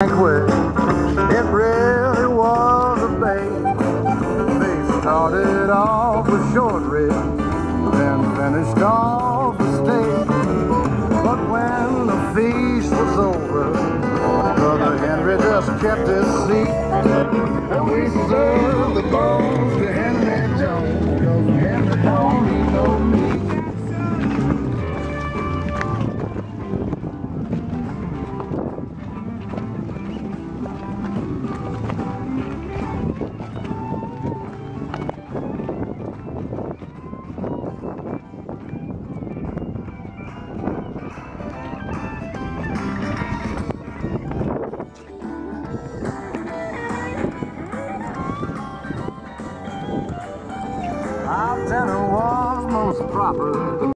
banquet. It really was a bait. They started off with short ribs, then finished off with steak. But when the feast was over, Brother Henry just kept his seat. And we served the bones dinner was most proper.